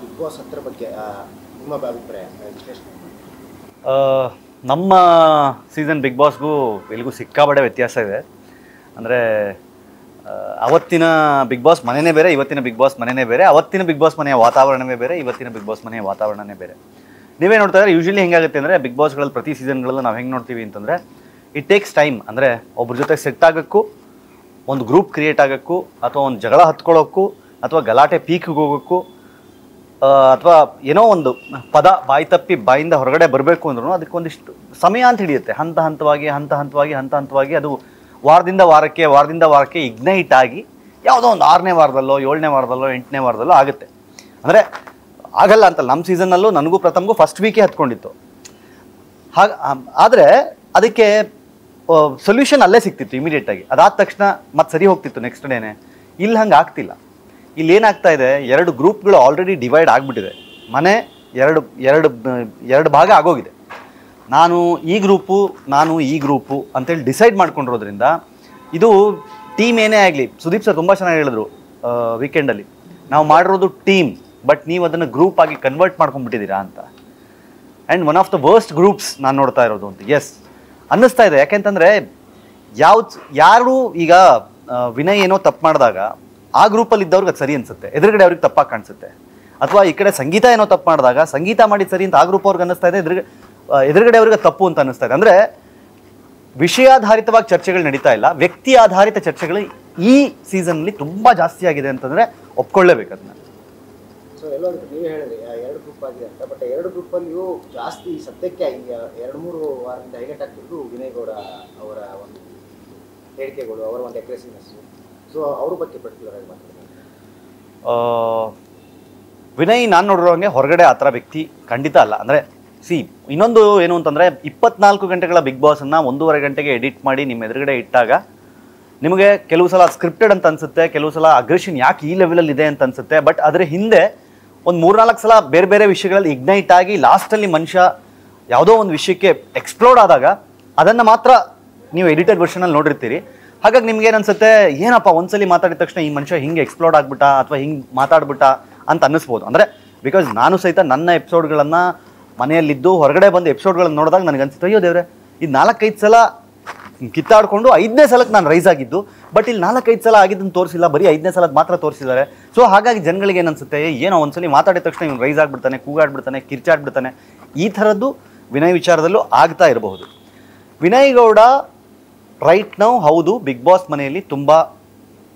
Big boss ಹತ್ರ ಬಗ್ಗೆ ನಿಮ್ಮ ಅಭಿಪ್ರಾಯ. ನಮ್ಮ ಸೀಸನ್ ಬಿಗ್ ಬಾಸ್ಗೂ ಎಲ್ಲಿಗೂ ಸಿಕ್ಕಾಬಡೆ ವ್ಯತ್ಯಾಸ ಇದೆ. ಅಂದರೆ ಅವತ್ತಿನ ಬಿಗ್ ಬಾಸ್ ಮನೆಯೇ ಬೇರೆ, ಇವತ್ತಿನ ಬಿಗ್ ಬಾಸ್ ಮನೆಯೇ ಬೇರೆ, ಅವತ್ತಿನ ಬಿಗ್ ಬಾಸ್ ಮನೆಯ ವಾತಾವರಣವೇ ಬೇರೆ, ಇವತ್ತಿನ ಬಿಗ್ ಬಾಸ್ ಮನೆಯ ವಾತಾವರಣನೇ ಬೇರೆ. ನೀವೇ ನೋಡ್ತಾ ಇದ್ರೆ ಯೂಶಲಿ ಹೆಂಗಾಗುತ್ತೆ ಅಂದರೆ ಬಿಗ್ ಬಾಸ್ಗಳಲ್ಲಿ ಪ್ರತಿ ಸೀಸನ್ಗಳಲ್ಲೂ ನಾವು ಹೆಂಗೆ ನೋಡ್ತೀವಿ ಅಂತಂದರೆ ಇಟ್ ಟೇಕ್ಸ್ ಟೈಮ್ ಅಂದರೆ, ಒಬ್ರ ಜೊತೆ ಸೆಟ್ ಆಗೋಕ್ಕೂ, ಒಂದು ಗ್ರೂಪ್ ಕ್ರಿಯೇಟ್ ಆಗೋಕ್ಕೂ, ಅಥವಾ ಒಂದು ಜಗಳ ಹತ್ಕೊಳ್ಳೋಕ್ಕೂ ಅಥವಾ ಗಲಾಟೆ ಪೀಕಿಗೆ ಹೋಗೋಕ್ಕೂ ಅಥವಾ ಏನೋ ಒಂದು ಪದ ಬಾಯಿ ತಪ್ಪಿ ಬಾಯಿಂದ ಹೊರಗಡೆ ಬರಬೇಕು ಅಂದ್ರೂ ಅದಕ್ಕೊಂದಿಷ್ಟು ಸಮಯ ಅಂತ ಹಿಡಿಯುತ್ತೆ. ಹಂತ ಹಂತವಾಗಿ ಹಂತ ಹಂತವಾಗಿ ಹಂತ ಹಂತವಾಗಿ ಅದು ವಾರದಿಂದ ವಾರಕ್ಕೆ ವಾರದಿಂದ ವಾರಕ್ಕೆ ಇಗ್ನೈಟ್ ಆಗಿ ಯಾವುದೋ ಒಂದು ಆರನೇ ವಾರದಲ್ಲೋ, ಏಳನೇ ವಾರದಲ್ಲೋ, ಎಂಟನೇ ವಾರದಲ್ಲೋ ಆಗುತ್ತೆ. ಅಂದರೆ ಆಗಲ್ಲ ಅಂತಲ್ಲ, ನಮ್ಮ ಸೀಸನ್ನಲ್ಲೂ ನನಗೂ ಪ್ರಥಮಗೂ ಫಸ್ಟ್ ವೀಕೇ ಹತ್ಕೊಂಡಿತ್ತು. ಹಾಗೆ ಆದರೆ ಅದಕ್ಕೆ ಸೊಲ್ಯೂಷನ್ ಅಲ್ಲೇ ಸಿಗ್ತಿತ್ತು ಇಮಿಡಿಯೇಟಾಗಿ ಅದಾದ ತಕ್ಷಣ ಮತ್ತೆ ಸರಿ ಹೋಗ್ತಿತ್ತು ನೆಕ್ಸ್ಟ್ ಡೇನೆ ಇಲ್ಲಿ ಹಂಗೆ ಆಗ್ತಿಲ್ಲ. ಇಲ್ಲಿ ಏನಾಗ್ತಾ ಇದೆ? ಎರಡು ಗ್ರೂಪ್ಗಳು ಆಲ್ರೆಡಿ ಡಿವೈಡ್ ಆಗಿಬಿಟ್ಟಿದೆ. ಮನೆ ಎರಡು ಎರಡು ಎರಡು ಭಾಗ ಆಗೋಗಿದೆ. ನಾನು ಈ ಗ್ರೂಪು, ನಾನು ಈ ಗ್ರೂಪು ಅಂತೇಳಿ ಡಿಸೈಡ್ ಮಾಡ್ಕೊಂಡಿರೋದ್ರಿಂದ ಇದು ಟೀಮ್ ಏನೇ ಆಗಲಿ, ಸುದೀಪ್ ಸರ್ ತುಂಬ ಚೆನ್ನಾಗಿ ಹೇಳಿದ್ರು ವೀಕೆಂಡಲ್ಲಿ ನಾವು ಮಾಡಿರೋದು ಟೀಮ್ ಬಟ್ ನೀವು ಅದನ್ನು ಗ್ರೂಪ್ ಆಗಿ ಕನ್ವರ್ಟ್ ಮಾಡ್ಕೊಂಡ್ಬಿಟ್ಟಿದ್ದೀರಾ ಅಂತ. And one of the worst groups ನಾನು ನೋಡ್ತಾ ಇರೋದು ಅಂತ. ಎಸ್ ಅನ್ನಿಸ್ತಾ ಇದೆ. ಯಾಕೆಂತಂದರೆ ಯಾವ ಯಾರು ಈಗ ವಿನಯ್ ಏನೋ ತಪ್ಪು ಮಾಡಿದಾಗ ಆ ಗ್ರೂಪಲ್ಲಿ ಇದ್ದವ್ರಿಗೆ ಅದು ಸರಿ ಅನಿಸುತ್ತೆ. ಎದುರುಗಡೆ ಅವ್ರಿಗೆ ತಪ್ಪಾಗಿ ಕಾಣಿಸುತ್ತೆ. ಅಥವಾ ಈ ಕಡೆ ಸಂಗೀತ ಏನೋ ತಪ್ಪು ಮಾಡಿದಾಗ, ಸಂಗೀತ ಮಾಡಿ ಸರಿ ಅಂತ ಆ ಗ್ರೂಪ್ ಅವ್ರಿಗೆ ಅನ್ನಿಸ್ತಾ ಇದೆ ಎದುರುಗಡೆ ಎದುರುಗಡೆ ಅವ್ರಿಗೆ ತಪ್ಪು ಅಂತ ಅನ್ನಿಸ್ತಾ ಇದೆ. ಅಂದರೆ ವಿಷಯಾಧಾರಿತವಾಗಿ ಚರ್ಚೆಗಳು ನಡೀತಾ ಇಲ್ಲ. ವ್ಯಕ್ತಿ ಆಧಾರಿತ ಚರ್ಚೆಗಳು ಈ ಸೀಸನ್ನಲ್ಲಿ ತುಂಬ ಜಾಸ್ತಿ ಆಗಿದೆ ಅಂತಂದರೆ ಒಪ್ಕೊಳ್ಳೇಬೇಕು ಅದನ್ನ. ಸೊ ಎಲ್ಲರೂ ನೀವೇ ಹೇಳಿದ್ರಿ ಎರಡು ಗ್ರೂಪ್ ಆಗಿದೆ ಅಂತ. ಬಟ್ ಎರಡು ಗ್ರೂಪಲ್ಲಿಯೂ ಜಾಸ್ತಿ ಸದ್ಯಕ್ಕೆ ಎರಡು ಮೂರು ವಾರದಿಂದ ಹೈಲೈಟ್ ವಿನಯ್ ಗೌಡ ಅವರ ಒಂದು ಹೇಳಿಕೆಗಳು, ಅವರ ಒಂದು ಸೊ ಅವ್ರ ಬಗ್ಗೆ ಪರ್ಟಿಕ್ಯುಲರ್ ಆಗಿ ವಿನಯ್, ನಾನು ನೋಡಿರೋಂಗೆ ಹೊರಗಡೆ ಆ ಥರ ವ್ಯಕ್ತಿ ಖಂಡಿತ ಅಲ್ಲ. ಅಂದರೆ ಸಿ ಇನ್ನೊಂದು ಏನು ಅಂತಂದರೆ, ಇಪ್ಪತ್ನಾಲ್ಕು ಗಂಟೆಗಳ ಬಿಗ್ ಬಾಸನ್ನು ಒಂದೂವರೆ ಗಂಟೆಗೆ ಎಡಿಟ್ ಮಾಡಿ ನಿಮ್ಮ ಎದುರುಗಡೆ ಇಟ್ಟಾಗ, ನಿಮಗೆ ಕೆಲವು ಸಲ ಸ್ಕ್ರಿಪ್ಟೆಡ್ ಅಂತ ಅನಿಸುತ್ತೆ, ಕೆಲವು ಸಲ ಅಗ್ರೆಷನ್ ಯಾಕೆ ಈ ಲೆವೆಲಲ್ಲಿ ಇದೆ ಅಂತ ಅನ್ಸುತ್ತೆ ಬಟ್ ಅದರ ಹಿಂದೆ ಒಂದು ಮೂರ್ನಾಲ್ಕು ಸಲ ಬೇರೆ ಬೇರೆ ವಿಷಯಗಳಲ್ಲಿ ಇಗ್ನೈಟ್ ಆಗಿ ಲಾಸ್ಟಲ್ಲಿ ಮನುಷ್ಯ ಯಾವುದೋ ಒಂದು ವಿಷಯಕ್ಕೆ ಎಕ್ಸ್ಪ್ಲೋರ್ಡ್ ಆದಾಗ, ಅದನ್ನು ಮಾತ್ರ ನೀವು ಎಡಿಟೆಡ್ ವರ್ಷನಲ್ಲಿ ನೋಡಿರ್ತೀರಿ. ಹಾಗಾಗಿ ನಿಮ್ಗೆ ಏನನ್ಸುತ್ತೆ? ಏನಪ್ಪ ಒಂದ್ಸಲಿ ಮಾತಾಡಿದ ತಕ್ಷಣ ಈ ಮನುಷ್ಯ ಹಿಂಗೆ ಎಕ್ಸ್ಪ್ಲೋರ್ಡ್ ಆಗ್ಬಿಟ್ಟ ಅಥವಾ ಹಿಂಗೆ ಮಾತಾಡ್ಬಿಟ್ಟ ಅಂತ ಅನ್ನಿಸ್ಬೋದು. ಅಂದರೆ ಬಿಕಾಸ್ ನಾನು ಸಹಿತ ನನ್ನ ಎಪಿಸೋಡ್ಗಳನ್ನು ಮನೆಯಲ್ಲಿದ್ದು ಹೊರಗಡೆ ಬಂದು ಎಪಿಸೋಡ್ಗಳನ್ನು ನೋಡಿದಾಗ ನನಗೆ ಅನ್ಸುತ್ತೆ ಅಯ್ಯೋ ದೇವ್ರೆ ಇದು ನಾಲ್ಕೈದು ಸಲ ಕಿತ್ತಾಡ್ಕೊಂಡು ಐದನೇ ಸಲಕ್ಕೆ ನಾನು ರೈಸ್ ಆಗಿದ್ದು ಬಟ್ ಇಲ್ಲಿ ನಾಲ್ಕೈದು ಸಲ ಆಗಿದ್ದನ್ನು ತೋರಿಸಿಲ್ಲ, ಬರೀ ಐದನೇ ಸಲದ ಮಾತ್ರ ತೋರಿಸಿದ್ದಾರೆ. ಸೊ ಹಾಗಾಗಿ ಜನಗಳಿಗೆ ಏನನ್ಸುತ್ತೆ? ಏನೋ ಒಂದ್ಸಲಿ ಮಾತಾಡಿದ ತಕ್ಷಣ ಇವ್ನು ರೈಸ್ ಆಗ್ಬಿಡ್ತಾನೆ, ಕೂಗಾಡ್ಬಿಡ್ತಾನೆ, ಕಿರ್ಚಾಡ್ಬಿಡ್ತಾನೆ. ಈ ಥರದ್ದು ವಿನಯ್ ವಿಚಾರದಲ್ಲೂ ಆಗ್ತಾ ಇರಬಹುದು. ವಿನಯ್ ಗೌಡ ರೈಟ್ ನೌ ಹೌದು ಬಿಗ್ ಬಾಸ್ ಮನೆಯಲ್ಲಿ ತುಂಬ,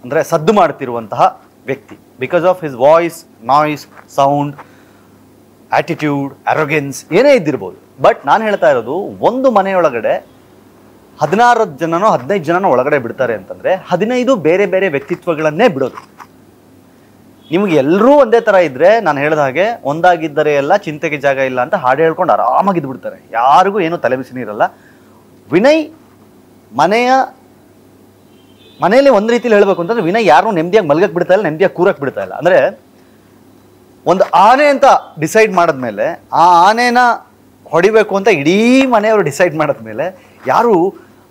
ಅಂದರೆ ಸದ್ದು ಮಾಡ್ತಿರುವಂತಹ ವ್ಯಕ್ತಿ. Because of his voice noise sound attitude arrogance ಏನೇ ಇದ್ದಿರ್ಬೋದು. ಬಟ್ ನಾನು ಹೇಳ್ತಾ ಇರೋದು, ಒಂದು ಮನೆಯೊಳಗಡೆ ಹದಿನಾರು ಜನನೋ, ಹದಿನೈದು ಜನನೋ ಒಳಗಡೆ ಬಿಡ್ತಾರೆ ಅಂತಂದರೆ, ಹದಿನೈದು ಬೇರೆ ಬೇರೆ ವ್ಯಕ್ತಿತ್ವಗಳನ್ನೇ ಬಿಡೋದು. ನಿಮಗೆ ಎಲ್ಲರೂ ಒಂದೇ ಥರ ಇದ್ದರೆ ನಾನು ಹೇಳಿದ ಹಾಗೆ, ಒಂದಾಗಿದ್ದರೆ ಎಲ್ಲ ಚಿಂತೆಗೆ ಜಾಗ ಇಲ್ಲ ಅಂತ ಹಾಡು ಹೇಳ್ಕೊಂಡು ಆರಾಮಾಗಿದ್ದು ಬಿಡ್ತಾರೆ ಯಾರಿಗೂ ಏನೂ ತಲೆಬಿಸಿನ ಇರಲ್ಲ. ವಿನಯ್ ಮನೆಯ, ಮನೆಯಲ್ಲಿ ಒಂದು ರೀತಿಯಲ್ಲಿ ಹೇಳಬೇಕು ಅಂತಂದ್ರೆ ವಿನಯ್ ಯಾರು ನೆಮ್ಮದಿಯಾಗಿ ಮಲ್ಗಕ್ಕೆ ಬಿಡ್ತಾ ಇಲ್ಲ, ನೆಮ್ಮದಿಯಾಗಿ ಕೂರಕ್ಕೆ ಬಿಡ್ತಾ ಇಲ್ಲ. ಅಂದರೆ ಒಂದು ಆನೆ ಅಂತ ಡಿಸೈಡ್ ಮಾಡಿದ್ಮೇಲೆ, ಆ ಆನೆನ ಹೊಡಿಬೇಕು ಅಂತ ಇಡೀ ಮನೆಯವರು ಡಿಸೈಡ್ ಮಾಡಿದ್ಮೇಲೆ ಯಾರು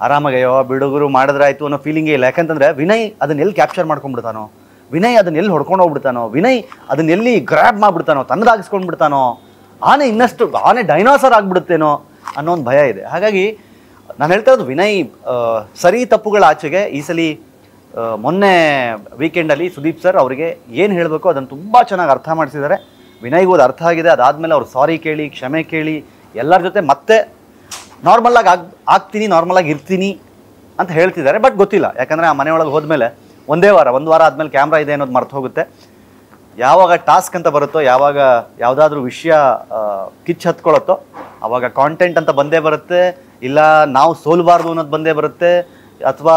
ಆರಾಮಾಗಿ ಅಯ್ಯೋ ಬಿಡುಗರು ಮಾಡಿದ್ರಾಯ್ತು ಅನ್ನೋ ಫೀಲಿಂಗೇ ಇಲ್ಲ. ಯಾಕಂತಂದರೆ ವಿನಯ್ ಅದನ್ನ ಎಲ್ಲಿ ಕ್ಯಾಪ್ಚರ್ ಮಾಡ್ಕೊಂಡ್ಬಿಡ್ತಾನೋ, ವಿನಯ್ ಅದನ್ನ ಎಲ್ಲಿ ಹೊಡ್ಕೊಂಡು ಹೋಗ್ಬಿಡ್ತಾನೋ, ವಿನಯ್ ಅದನ್ನ ಎಲ್ಲಿ ಗ್ರ್ಯಾಬ್ ಮಾಡಿಬಿಡ್ತಾನೋ ತನ್ನದಾಗಿಸ್ಕೊಂಡ್ಬಿಡ್ತಾನೋ ಆನೆ ಇನ್ನಷ್ಟು, ಆನೆ ಡೈನಾಸರ್ ಆಗಿಬಿಡುತ್ತೇನೋ ಅನ್ನೋ ಒಂದು ಭಯ ಇದೆ. ಹಾಗಾಗಿ ನಾನು ಹೇಳ್ತಾ ಇರೋದು ವಿನಯ್ ಸರಿ ತಪ್ಪುಗಳ ಆಚೆಗೆ ಈ ಸಲ ಮೊನ್ನೆ ವೀಕೆಂಡಲ್ಲಿ ಸುದೀಪ್ ಸರ್ ಅವರಿಗೆ ಏನು ಹೇಳಬೇಕು ಅದನ್ನು ತುಂಬ ಚೆನ್ನಾಗಿ ಅರ್ಥ ಮಾಡಿಸಿದ್ದಾರೆ. ವಿನಯ್ಗೂ ಅದು ಅರ್ಥ ಆಗಿದೆ, ಅದಾದಮೇಲೆ ಅವ್ರು ಸಾರಿ ಕೇಳಿ, ಕ್ಷಮೆ ಕೇಳಿ, ಎಲ್ಲರ ಜೊತೆ ಮತ್ತೆ ನಾರ್ಮಲಾಗಿ ಆಗಿ ಆಗ್ತೀನಿ ನಾರ್ಮಲಾಗಿ ಇರ್ತೀನಿ ಅಂತ ಹೇಳ್ತಿದ್ದಾರೆ ಬಟ್ ಗೊತ್ತಿಲ್ಲ. ಯಾಕಂದರೆ ಆ ಮನೆಯೊಳಗೆ ಹೋದ್ಮೇಲೆ ಒಂದೇ ವಾರ, ಒಂದು ವಾರ ಆದಮೇಲೆ ಕ್ಯಾಮ್ರಾ ಇದೆ ಅನ್ನೋದು ಮರ್ತು ಹೋಗುತ್ತೆ. ಯಾವಾಗ ಟಾಸ್ಕ್ ಅಂತ ಬರುತ್ತೋ, ಯಾವಾಗ ಯಾವುದಾದ್ರೂ ವಿಷಯ ಕಿಚ್ಚು ಹತ್ಕೊಳ್ಳುತ್ತೋ ಆವಾಗ ಕಾಂಟೆಂಟ್ ಅಂತ ಬಂದೇ ಬರುತ್ತೆ. ಇಲ್ಲ ನಾವು ಸೋಲ್ಬಾರ್ದು ಅನ್ನೋದು ಬಂದೇ ಬರುತ್ತೆ, ಅಥವಾ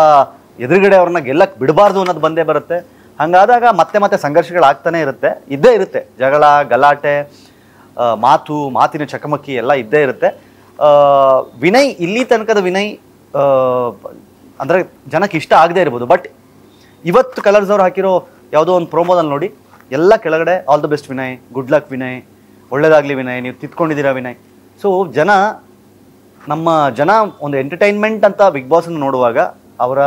ಎದುರುಗಡೆ ಅವ್ರನ್ನ ಗೆಲ್ಲಕ್ಕೆ ಬಿಡಬಾರ್ದು ಅನ್ನೋದು ಬಂದೇ ಬರುತ್ತೆ. ಹಾಗಾದಾಗ ಮತ್ತೆ ಮತ್ತೆ ಸಂಘರ್ಷಗಳಾಗ್ತಾನೆ ಇರುತ್ತೆ, ಇದ್ದೇ ಇರುತ್ತೆ. ಜಗಳ, ಗಲಾಟೆ ಮಾತು, ಮಾತಿನ ಚಕಮಕಿ ಎಲ್ಲ ಇದ್ದೇ ಇರುತ್ತೆ. ವಿನಯ್, ಇಲ್ಲಿ ತನಕದ ವಿನಯ್ ಅಂದರೆ ಜನಕ್ಕೆ ಇಷ್ಟ ಆಗದೇ ಇರ್ಬೋದು. ಬಟ್ ಇವತ್ತು ಕಲರ್ಸ್ ಅವ್ರು ಹಾಕಿರೋ ಯಾವುದೋ ಒಂದು ಪ್ರೋಮೋದಲ್ಲಿ ನೋಡಿ, ಎಲ್ಲ ಕೆಳಗಡೆ all the best Vinay good luck Vinay, ಒಳ್ಳೇದಾಗಲಿ ವಿನಯ್, ನೀವು ತಿತ್ಕೊಂಡಿದ್ದೀರಾ ವಿನಯ್. ಸೊ ಜನ ನಮ್ಮ ಜನ ಒಂದು ಎಂಟರ್ಟೈನ್ಮೆಂಟ್ ಅಂತ ಬಿಗ್ ಬಾಸನ್ನು ನೋಡುವಾಗ ಅವರ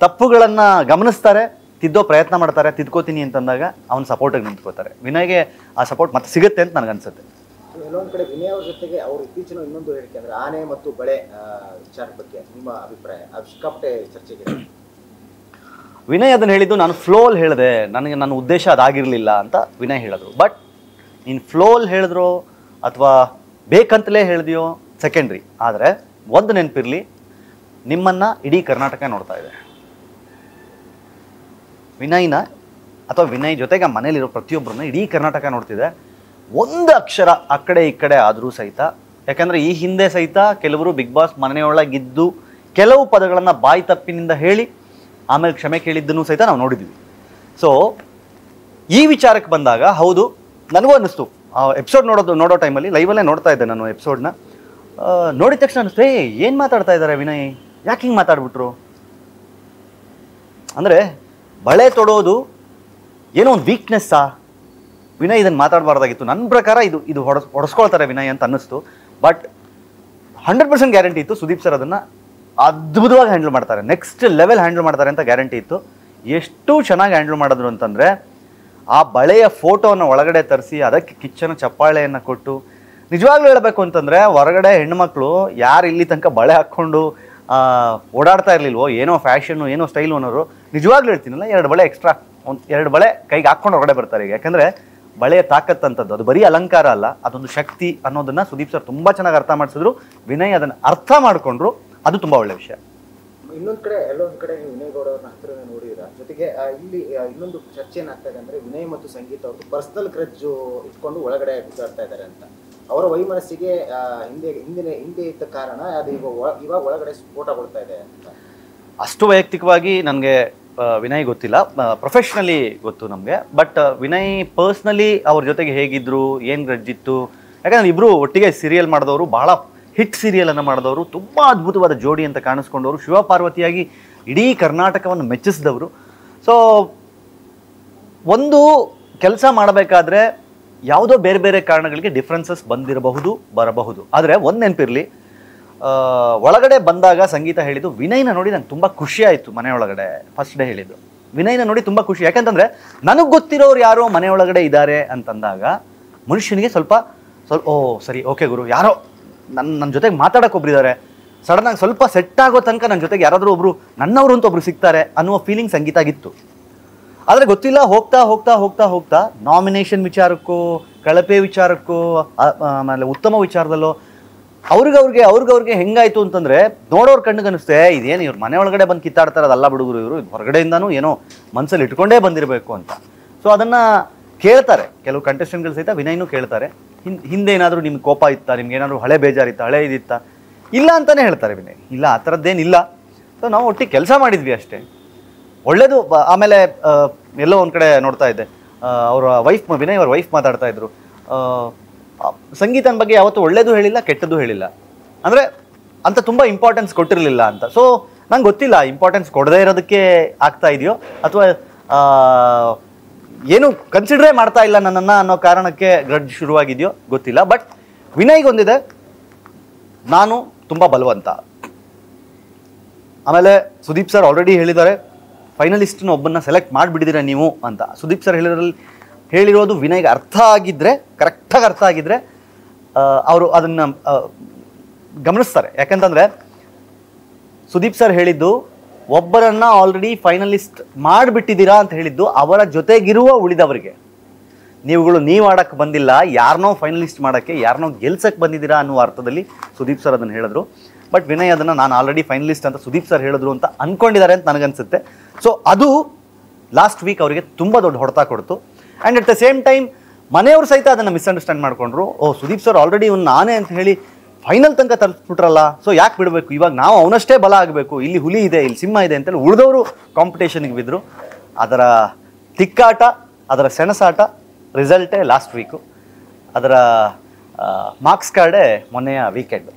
ತಪ್ಪುಗಳನ್ನು ಗಮನಿಸ್ತಾರೆ ತಿದ್ದೋ ಪ್ರಯತ್ನ ಮಾಡ್ತಾರೆ ತಿದ್ಕೋತೀನಿ ಅಂತಂದಾಗ ಅವ್ನ ಸಪೋರ್ಟಿಗೆ ನಿಂತ್ಕೋತಾರೆ ವಿನಯ್ಗೆ ಆ ಸಪೋರ್ಟ್ ಮತ್ತೆ ಸಿಗುತ್ತೆ ಅಂತ ನನಗನ್ಸುತ್ತೆ ಇನ್ನೊಂದು ಕಡೆ ವಿನಯ್ ಅವ್ರ ಜೊತೆಗೆ ಅವ್ರು ಇತ್ತೀಚಿನ ಇನ್ನೊಂದು ಹೇಳಿಕೆ ಅಂದ್ರೆ ಆನೆ ಮತ್ತು ಬಳೆ ಆ, ವಿಚಾರದ ಬಗ್ಗೆ ನಿಮ್ಮ ಅಭಿಪ್ರಾಯ ಅದು ಸಿಕ್ಕಾಪಟ್ಟೆ ಚರ್ಚೆಗೆ. ವಿನಯ್ ಅದನ್ನು ಹೇಳಿದ್ದು ನಾನು ಫ್ಲೋಲ್ ಹೇಳಿದೆ ನನಗೆ ನನ್ನ ಉದ್ದೇಶ ಅದಾಗಿರಲಿಲ್ಲ ಅಂತ ವಿನಯ್ ಹೇಳಿದ್ರು. ಬಟ್ ನೀನು ಫ್ಲೋಲ್ ಹೇಳಿದ್ರು ಅಥವಾ ಬೇಕಂತಲೇ ಹೇಳಿದೆಯೋ ಸೆಕೆಂಡ್ರಿ ಆದರೆ ಒಂದು ನೆನಪಿರಲಿ, ನಿಮ್ಮನ್ನು ಇಡೀ ಕರ್ನಾಟಕ ನೋಡ್ತಾ ಇದೆ. ವಿನಯ್ನ ಅಥವಾ ವಿನಯ್ ಜೊತೆಗೆ ಮನೇಲಿರೋ ಪ್ರತಿಯೊಬ್ಬರನ್ನ ಇಡೀ ಕರ್ನಾಟಕ ನೋಡ್ತಿದೆ. ಒಂದು ಅಕ್ಷರ ಆ ಕಡೆ ಈ ಕಡೆ ಆದರೂ ಸಹಿತ, ಯಾಕಂದರೆ ಈ ಹಿಂದೆ ಸಹಿತ ಕೆಲವರು ಬಿಗ್ ಬಾಸ್ ಮನೆಯೊಳಗಿದ್ದು ಕೆಲವು ಪದಗಳನ್ನು ಬಾಯಿ ತಪ್ಪಿನಿಂದ ಹೇಳಿ, ಆಮೇಲೆ ಕ್ಷಮೆ ಕೇಳಿದ್ದನ್ನು ಸಹಿತ ನಾವು ನೋಡಿದ್ವಿ. ಸೊ ಈ ವಿಚಾರಕ್ಕೆ ಬಂದಾಗ ಹೌದು, ನನಗೂ ಅನ್ನಿಸ್ತು. ಆ ಎಪಿಸೋಡ್ ನೋಡೋದು ನೋಡೋ ಟೈಮಲ್ಲಿ ಲೈವಲ್ಲೇ ನೋಡ್ತಾ ಇದ್ದೆ ನಾನು ಎಪಿಸೋಡ್ನ ನೋಡಿದ ತಕ್ಷಣ ಅನಿಸ್ತು ಏ ಏನು ಮಾತಾಡ್ತಾ ಇದ್ದಾರೆ ವಿನಯ್? ಯಾಕೆ ಹಿಂಗೆ ಮಾತಾಡ್ಬಿಟ್ರು? ಅಂದರೆ, ಬಳೆ ತೊಡೋದು ಏನೋ ಒಂದು ವೀಕ್ನೆಸ್ಸಾ ವಿನಯ್ ಇದನ್ನು ಮಾತಾಡಬಾರ್ದಾಗಿತ್ತು. ನನ್ನ ಪ್ರಕಾರ ಇದು ಇದು ಹೊಡೆಸ್ ಹೊಡೆಸ್ಕೊಳ್ತಾರೆ ವಿನಯ್ ಅಂತ ಅನ್ನಿಸ್ತು. ಬಟ್ ಹಂಡ್ರೆಡ್ ಪರ್ಸೆಂಟ್ ಗ್ಯಾರಂಟಿ ಇತ್ತು. ಸುದೀಪ್ ಸರ್ ಅದನ್ನು ಅದ್ಭುತವಾಗಿ ಹ್ಯಾಂಡಲ್ ಮಾಡ್ತಾರೆ. ನೆಕ್ಸ್ಟ್ ಲೆವೆಲ್ ಹ್ಯಾಂಡಲ್ ಮಾಡ್ತಾರೆ ಅಂತ ಗ್ಯಾರಂಟಿ ಇತ್ತು. ಎಷ್ಟು ಚೆನ್ನಾಗಿ ಹ್ಯಾಂಡಲ್ ಮಾಡಿದ್ರು ಅಂತಂದರೆ ಆ ಬಳೆಯ ಫೋಟೋನ ಒಳಗಡೆ ತರಿಸಿ, ಅದಕ್ಕೆ ಕಿಚ್ಚನ ಚಪ್ಪಾಳೆಯನ್ನು ಕೊಟ್ಟು, ನಿಜವಾಗ್ಲೂ ಹೇಳಬೇಕು ಅಂತಂದರೆ ಹೊರಗಡೆ ಹೆಣ್ಮಕ್ಳು ಯಾರು ಇಲ್ಲಿ ತನಕ ಬಳೆ ಹಾಕ್ಕೊಂಡು ಓಡಾಡ್ತಾ ಇರಲಿಲ್ವೋ, ಏನೋ ಫ್ಯಾಷನ್ನು, ಏನೋ ಸ್ಟೈಲು ಅನ್ನೋರು, ನಿಜವಾಗ್ಲೂ ಹೇಳ್ತೀನಲ್ಲ, ಎರಡು ಬಳೆ ಎಕ್ಸ್ಟ್ರಾ ಒಂದು ಎರಡು ಬಳೆ ಕೈಗೆ ಹಾಕ್ಕೊಂಡು ಹೊರಗಡೆ ಬರ್ತಾರೆ ಈಗ. ಯಾಕಂದರೆ ಬಳೆಯ ತಾಕತ್ತಂಥದ್ದು ಅದು ಬರೀ ಅಲಂಕಾರ ಅಲ್ಲ, ಅದೊಂದು ಶಕ್ತಿ ಅನ್ನೋದನ್ನು ಸುದೀಪ್ ಸರ್ ತುಂಬ ಚೆನ್ನಾಗಿ ಅರ್ಥ ಮಾಡಿಸಿದ್ರು. ವಿನಯ್ ಅದನ್ನು ಅರ್ಥ ಮಾಡಿಕೊಂಡ್ರು, ಅದು ತುಂಬ ಒಳ್ಳೆಯ ವಿಷಯ. ಇನ್ನೊಂದ್ ಕಡೆ, ಎಲ್ಲೊಂದು ಕಡೆ ನೀವು ವಿನಯ್ ಗೌಡ ಅವ್ರನ್ನ ಹತ್ರ ನೋಡಿದ್ರ ಜೊತೆಗೆ ಇಲ್ಲಿ ಇನ್ನೊಂದು ಚರ್ಚೆ ಏನಾಗ್ತಾ ಇದೆ ಅಂದ್ರೆ ವಿನಯ್ ಮತ್ತು ಸಂಗೀತ ಅವ್ರದ್ದು ಪರ್ಸನಲ್ ಕ್ರಜ್ಜು ಇಟ್ಕೊಂಡು ಒಳಗಡೆ ಬಿಸಾಡ್ತಾ ಇದ್ದಾರೆ ಅಂತ. ಅವರ ವೈಮನಸ್ಸಿಗೆ ಹಿಂದೆ, ಹಿಂದಿನ, ಹಿಂದೆ ಇದ್ದ ಕಾರಣ ಅದು ಈಗ ಇವಾಗ ಒಳಗಡೆ ಸ್ಫೋಟಗೊಳ್ತಾ ಇದೆ ಅಂತ. ಅಷ್ಟು ವೈಯಕ್ತಿಕವಾಗಿ ನನಗೆ ವಿನಯ್ ಗೊತ್ತಿಲ್ಲ. ಪ್ರೊಫೆಷ್ನಲಿ ಗೊತ್ತು ನಮಗೆ. ಬಟ್ ವಿನಯ್ ಪರ್ಸ್ನಲಿ ಅವ್ರ ಜೊತೆಗೆ ಹೇಗಿದ್ರು, ಏನು ಗ್ರಜ್ಜಿತ್ತು ಯಾಕಂದ್ರೆ ಇಬ್ಬರು ಒಟ್ಟಿಗೆ ಸೀರಿಯಲ್ ಮಾಡಿದವರು ಬಹಳ ಹಿಟ್ ಸೀರಿಯಲನ್ನು ಮಾಡಿದವರು, ತುಂಬ ಅದ್ಭುತವಾದ ಜೋಡಿ ಅಂತ ಕಾಣಿಸ್ಕೊಂಡವರು ಶಿವಪಾರ್ವತಿಯಾಗಿ ಇಡೀ ಕರ್ನಾಟಕವನ್ನು ಮೆಚ್ಚಿಸಿದವರು. ಸೊ ಒಂದು ಕೆಲಸ ಮಾಡಬೇಕಾದ್ರೆ ಯಾವುದೋ ಬೇರೆ ಬೇರೆ ಕಾರಣಗಳಿಗೆ ಡಿಫ್ರೆನ್ಸಸ್ ಬಂದಿರಬಹುದು, ಬರಬಹುದು. ಆದರೆ ಒಂದು ನೆನಪಿರಲಿ ಒಳಗಡೆ ಬಂದಾಗ ಸಂಗೀತ ಹೇಳಿದ್ದು ವಿನಯ್ನ ನೋಡಿ ನಂಗೆ ತುಂಬ ಖುಷಿ ಆಯಿತು ಮನೆಯೊಳಗಡೆ ಫಸ್ಟ್ ಡೇ ಹೇಳಿದ್ದು. ವಿನಯ್ನ ನೋಡಿ ತುಂಬ ಖುಷಿ, ಯಾಕಂತಂದರೆ ನನಗೆ ಗೊತ್ತಿರೋರು ಯಾರೋ ಮನೆಯೊಳಗಡೆ ಇದ್ದಾರೆ ಅಂತಂದಾಗ ಮನುಷ್ಯನಿಗೆ ಸ್ವಲ್ಪ ಸ್ವಲ್ಪ, ಓ, ಸರಿ ಓಕೆ ಗುರು, ಯಾರೋ ನನ್ನ ನನ್ನ ಜೊತೆಗೆ ಮಾತಾಡೋಕೆ ಒಬ್ರಿದ್ದಾರೆ ಆಗಿ ಸ್ವಲ್ಪ ಸೆಟ್ ಆಗೋ ತನಕ ನನ್ನ ಜೊತೆಗೆ ಯಾರಾದರೂ ಒಬ್ರು ನನ್ನವರು ಅಂತ ಒಬ್ರು ಸಿಗ್ತಾರೆ ಅನ್ನುವ ಫೀಲಿಂಗ್ ಸಂಗೀತ ಆಗಿತ್ತು. ಆದರೆ ಗೊತ್ತಿಲ್ಲ, ಹೋಗ್ತಾ ಹೋಗ್ತಾ ಹೋಗ್ತಾ ಹೋಗ್ತಾ ನಾಮಿನೇಷನ್ ವಿಚಾರಕ್ಕೂ, ಕಳಪೆ ವಿಚಾರಕ್ಕೂ ಆಮೇಲೆ ಉತ್ತಮ ವಿಚಾರದಲ್ಲೋ ಅವ್ರಿಗವ್ರಿಗೆ ಅವ್ರಿಗವ್ರಿಗೆ ಹೆಂಗಾಯ್ತು ಅಂತಂದ್ರೆ ನೋಡೋರ್ ಕಣ್ಣಿಗೆ ಅನಿಸುತ್ತೆ ಇದೇನು ಇವ್ರು ಮನೆ ಒಳಗಡೆ ಬಂದು ಕಿತ್ತಾಡ್ತಾರೆ ಅದಲ್ಲ ಬಿಡುಗರು ಇವರು ಹೊರಗಡೆಯಿಂದನೂ ಏನೋ ಮನಸ್ಸಲ್ಲಿ ಇಟ್ಕೊಂಡೇ ಬಂದಿರಬೇಕು ಅಂತ. ಸೊ ಅದನ್ನ ಕೇಳ್ತಾರೆ. ಕೆಲವು ಕಂಟೆಸ್ಟೆಂಟ್ಗಳು ಸಹಿತ ವಿನಯ್ನೂ ಕೇಳ್ತಾರೆ. ಹಿಂದೆ ಏನಾದರೂ ನಿಮ್ಗೆ ಕೋಪ ಇತ್ತಾ, ನಿಮ್ಗೆ ಏನಾದರೂ ಹಳೆ ಬೇಜಾರಿತ್ತಾ, ಹಳೆ ಇದಿತ್ತಾ? ಇಲ್ಲ ಅಂತಲೇ ಹೇಳ್ತಾರೆ ವಿನಯ್. ಇಲ್ಲ, ಆ ಥರದ್ದೇನಿಲ್ಲ. ಸೊ ನಾವು ಒಟ್ಟಿಗೆ ಕೆಲಸ ಮಾಡಿದ್ವಿ ಅಷ್ಟೇ. ಒಳ್ಳೇದು ಆಮೇಲೆ ಎಲ್ಲೋ ಒಂದು ಕಡೆ ನೋಡ್ತಾ ಇದ್ದೆ. ಅವರ ವೈಫ್ ವಿನಯ್ ಅವ್ರ ವೈಫ್ ಮಾತಾಡ್ತಾ ಇದ್ರು. ಸಂಗೀತನ ಬಗ್ಗೆ ಯಾವತ್ತೂ ಒಳ್ಳೇದು ಹೇಳಿಲ್ಲ, ಕೆಟ್ಟದ್ದು ಹೇಳಿಲ್ಲ. ಅಂದರೆ, ಅಂತ ತುಂಬ ಇಂಪಾರ್ಟೆನ್ಸ್ ಕೊಟ್ಟಿರಲಿಲ್ಲ ಅಂತ. ಸೊ ನಂಗೆ ಗೊತ್ತಿಲ್ಲ ಇಂಪಾರ್ಟೆನ್ಸ್ ಕೊಡದೇ ಇರೋದಕ್ಕೆ ಆಗ್ತಾ ಇದೆಯೋ? ಅಥವಾ ಏನು ಕನ್ಸಿಡರೇ ಮಾಡ್ತಾ ಇಲ್ಲ ನನ್ನನ್ನು ಅನ್ನೋ ಕಾರಣಕ್ಕೆ ಗ್ರಡ್ ಶುರುವಾಗಿದೆಯೋ ಗೊತ್ತಿಲ್ಲ ಬಟ್ ವಿನಯ್ಗೊಂದಿದೆ ನಾನು ತುಂಬ ಬಲವಂತ. ಆಮೇಲೆ ಸುದೀಪ್ ಸರ್ ಆಲ್ರೆಡಿ ಹೇಳಿದ್ದಾರೆ ಫೈನಲಿಸ್ಟ್ನ ಒಬ್ಬನ್ನ ಸೆಲೆಕ್ಟ್ ಮಾಡಿಬಿಟ್ಟಿದ್ದೀರಾ ನೀವು ಅಂತ. ಸುದೀಪ್ ಸರ್ ಹೇಳಿದ್ರಲ್ಲಿ, ಹೇಳಿರೋದು ವಿನಯ್ಗೆ ಅರ್ಥ ಆಗಿದ್ದರೆ ಕರೆಕ್ಟಾಗಿ ಅರ್ಥ ಆಗಿದ್ದರೆ ಅವರು ಅದನ್ನು ಗಮನಿಸ್ತಾರೆ. ಯಾಕಂತಂದರೆ, ಸುದೀಪ್ ಸರ್ ಹೇಳಿದ್ದು ಒಬ್ಬರನ್ನ ಆಲ್ರೆಡಿ ಫೈನಲಿಸ್ಟ್ ಮಾಡಿಬಿಟ್ಟಿದ್ದೀರಾ ಅಂತ ಹೇಳಿದ್ದು ಅವರ ಜೊತೆಗಿರುವ ಉಳಿದವರಿಗೆ. ನೀವುಗಳು ನೀವು ಆಡಕ್ಕೆ ಬಂದಿಲ್ಲ ಯಾರನ್ನೋ ಫೈನಲಿಸ್ಟ್ ಮಾಡೋಕ್ಕೆ ಯಾರನ್ನೋ ಗೆಲ್ಸಕ್ಕೆ ಬಂದಿದ್ದೀರಾ ಅನ್ನುವ ಅರ್ಥದಲ್ಲಿ ಸುದೀಪ್ ಸರ್ ಅದನ್ನು ಹೇಳಿದ್ರು. ಬಟ್ ವಿನಯ್ ಅದನ್ನು ನಾನು ಆಲ್ರೆಡಿ ಫೈನಲಿಸ್ಟ್ ಅಂತ ಸುದೀಪ್ ಸರ್ ಹೇಳಿದ್ರು ಅಂತ ಅಂದ್ಕೊಂಡಿದ್ದಾರೆ ಅಂತ ನನಗನ್ಸುತ್ತೆ. ಸೊ ಅದು ಲಾಸ್ಟ್ ವೀಕ್ ಅವರಿಗೆ ತುಂಬ ದೊಡ್ಡ ಹೊಡೆತ ಕೊಡ್ತು. And at the same time ಮನೆಯವರು ಸಹಿತ ಅದನ್ನು ಮಿಸ್ಅಂಡರ್ಸ್ಟ್ಯಾಂಡ್ ಮಾಡಿಕೊಂಡ್ರು. ಓ, ಸುದೀಪ್ ಸರ್ ಆಲ್ರೆಡಿ ಇವ್ನು ನಾನೇ ಅಂತ ಹೇಳಿ ಫೈನಲ್ ತನಕ ತಲುಪಿಬಿಟ್ರಲ್ಲ? ಸೊ ಯಾಕೆ ಬಿಡಬೇಕು? ಇವಾಗ ನಾವು ಅವನಷ್ಟೇ ಬಲ ಆಗಬೇಕು. ಇಲ್ಲಿ ಹುಲಿ ಇದೆ, ಇಲ್ಲಿ ಸಿಂಹ ಇದೆ ಅಂತೇಳಿ ಉಳಿದವರು ಕಾಂಪಿಟೇಷನ್ಗೆ ಬಿದ್ದರು ಅದರ ತಿಕ್ಕಾಟ, ಅದರ ಸೆಣಸಾಟ ರಿಸಲ್ಟೇ ಲಾಸ್ಟ್ ವೀಕು ಅದರ ಮಾರ್ಕ್ಸ್ ಕಾರ್ಡೇ ಮೊನ್ನೆಯ ವೀಕೆಂಡ್